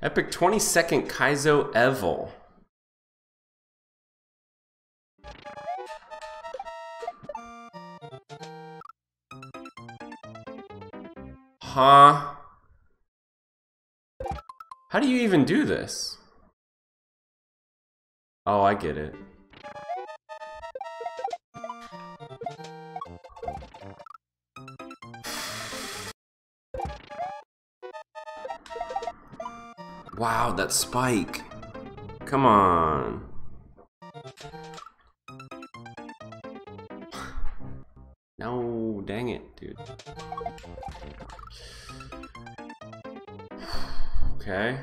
Epic 20 second Kaizo Evil. Huh? How do you even do this? Oh, I get it. Wow, that spike. Come on. No, dang it, dude. Okay.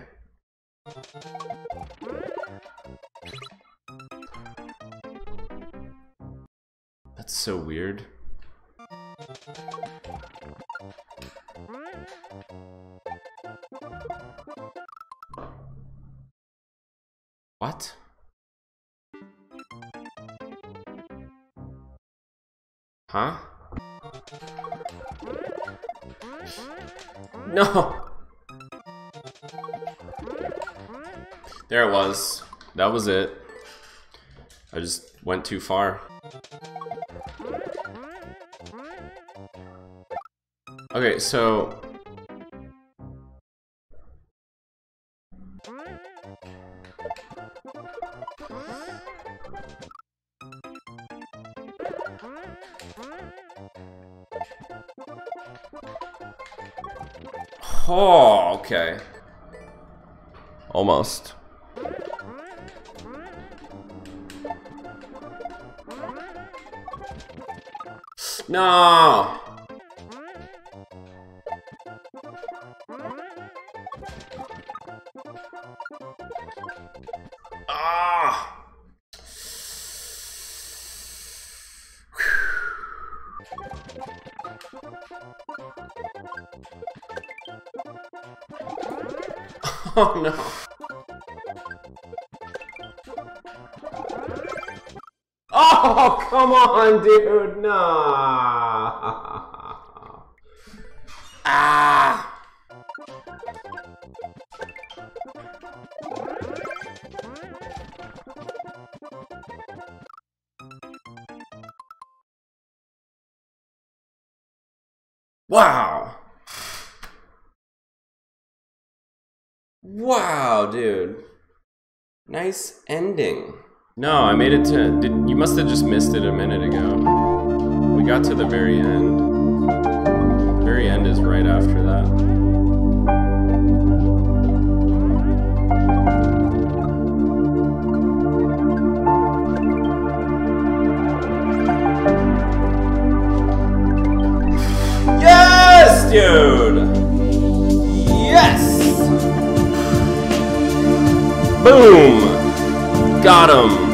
That's so weird. What? Huh? No! There it was. That was it. I just went too far. Okay, so... Oh, okay. Almost. No! Ah! Oh no. Oh, come on, dude. Nah. Ah. Wow. Wow, dude. Nice ending. No, I made it to. Did, you must have just missed it a minute ago. We got to the very end. The Very end is right after that. Yes! Yes! Boom! Got him!